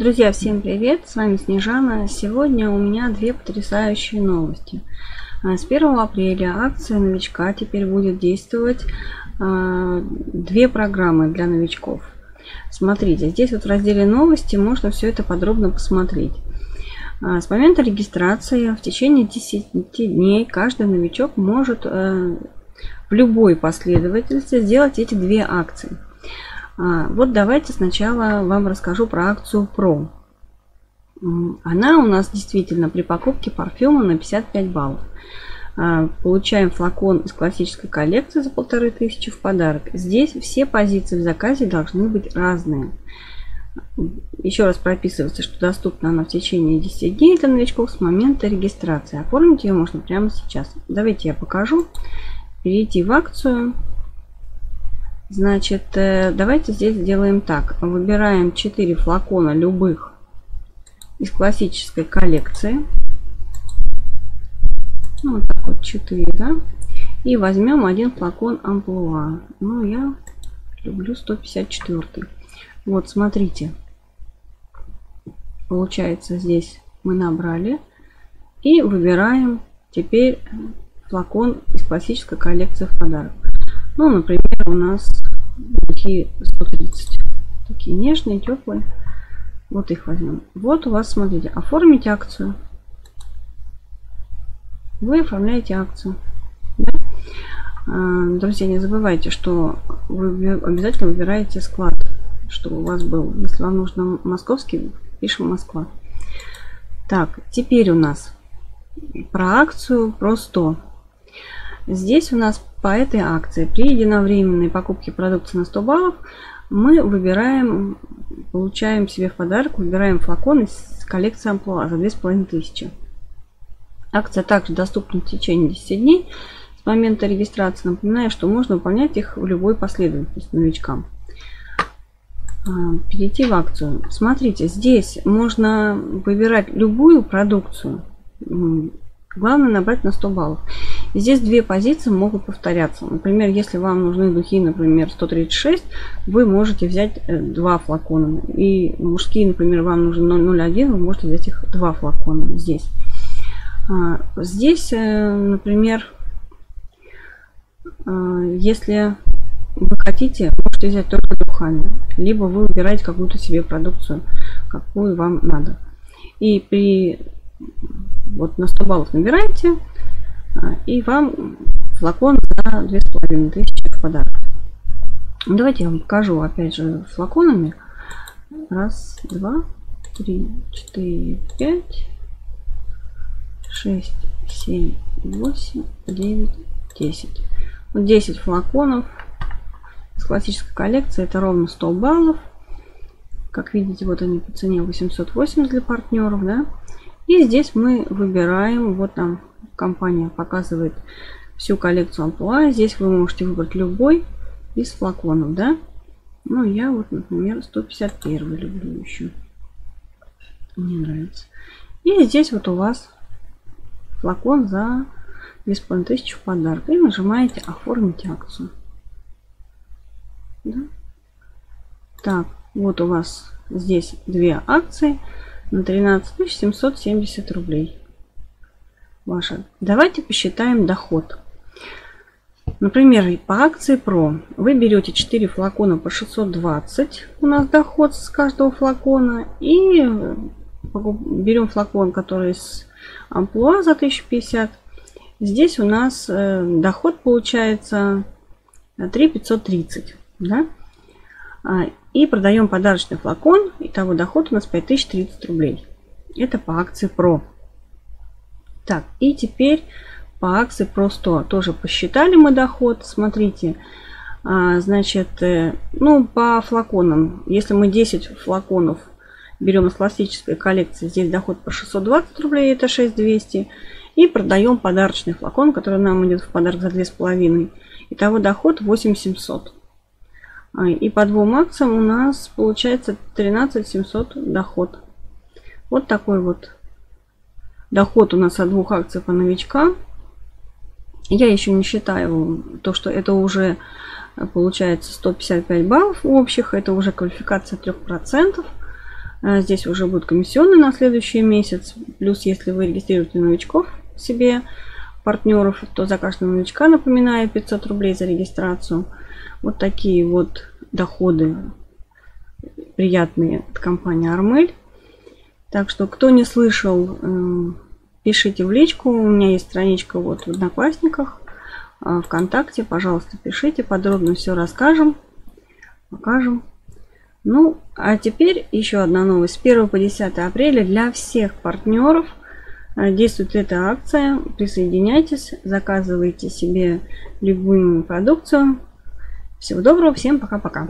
Друзья, всем привет! С вами Снежана. Сегодня у меня две потрясающие новости. А, с 1 апреля акция новичка теперь будет действовать а, две программы для новичков. Смотрите, здесь вот в разделе новости можно все это подробно посмотреть. А, с момента регистрации в течение 10 дней каждый новичок может э, в любой последовательности сделать эти две акции – вот давайте сначала вам расскажу про акцию PRO. Она у нас действительно при покупке парфюма на 55 баллов. А, получаем флакон из классической коллекции за полторы тысячи в подарок. Здесь все позиции в заказе должны быть разные. Еще раз прописывается, что доступна она в течение 10 дней для новичков с момента регистрации. Оформить ее можно прямо сейчас. Давайте я покажу. Перейти в акцию. Значит, э, давайте здесь сделаем так. Выбираем 4 флакона любых из классической коллекции. Ну, вот так вот 4, да. И возьмем один флакон амплуа. Ну, я люблю 154. Вот, смотрите. Получается, здесь мы набрали. И выбираем теперь флакон из классической коллекции в подарок. Ну, например, у нас такие 130. Такие нежные, теплые. Вот их возьмем. Вот у вас, смотрите, оформить акцию. Вы оформляете акцию. Да? А, друзья, не забывайте, что вы обязательно выбираете склад, чтобы у вас был. Если вам нужно московский, пишем Москва. Так, теперь у нас про акцию про 100. Здесь у нас по этой акции при единовременной покупке продукции на 100 баллов мы выбираем, получаем себе в подарок, выбираем флакон из коллекции Амплуа за 2500. Акция также доступна в течение 10 дней с момента регистрации. Напоминаю, что можно выполнять их в любой последовательности новичкам. А, перейти в акцию. Смотрите, здесь можно выбирать любую продукцию. Главное набрать на 100 баллов. Здесь две позиции могут повторяться. Например, если вам нужны духи, например, 136, вы можете взять э, два флакона. И мужские, например, вам нужен 001, вы можете взять их два флакона здесь. А, здесь, э, например, э, если вы хотите, можете взять только духами. Либо вы выбираете какую-то себе продукцию, какую вам надо. И при вот на 100 баллов набираете, и вам флакон за 2500 в подарок. Давайте я вам покажу опять же флаконами. Раз, два, три, четыре, пять, шесть, семь, восемь, девять, десять. Вот 10 флаконов с классической коллекции. Это ровно 100 баллов. Как видите, вот они по цене 880 для партнеров, да. И здесь мы выбираем, вот там компания показывает всю коллекцию амплуа. Здесь вы можете выбрать любой из флаконов, да. Ну, я вот, например, 151 люблю еще. Мне нравится. И здесь вот у вас флакон за 2500 в подарок. И нажимаете оформить акцию. Да? Так, вот у вас здесь две акции на 13 770 рублей ваша. Давайте посчитаем доход. Например, по акции PRO вы берете 4 флакона по 620, у нас доход с каждого флакона, и берем флакон, который с амплуа за 1050. Здесь у нас э, доход получается 3530. Да? А, и продаем подарочный флакон, и того доход у нас 5030 рублей. Это по акции PRO. Так, и теперь по акции просто тоже посчитали мы доход. Смотрите, а, значит, э, ну, по флаконам, если мы 10 флаконов берем из классической коллекции, здесь доход по 620 рублей, это 6200. И продаем подарочный флакон, который нам идет в подарок за 2,5. Итого доход 8700. А, и по двум акциям у нас получается 13700 доход. Вот такой вот Доход у нас от двух акций по новичкам. Я еще не считаю то, что это уже э, получается 155 баллов общих. Это уже квалификация 3%. А здесь уже будут комиссионные на следующий месяц. Плюс, если вы регистрируете новичков себе, партнеров, то за каждого новичка, напоминаю, 500 рублей за регистрацию. Вот такие вот доходы приятные от компании Армель. Так что, кто не слышал, эм, пишите в личку. У меня есть страничка вот в Одноклассниках, а, ВКонтакте. Пожалуйста, пишите, подробно все расскажем, покажем. Ну, а теперь еще одна новость. С 1 по 10 апреля для всех партнеров э, действует эта акция. Присоединяйтесь, заказывайте себе любую продукцию. Всего доброго, всем пока-пока.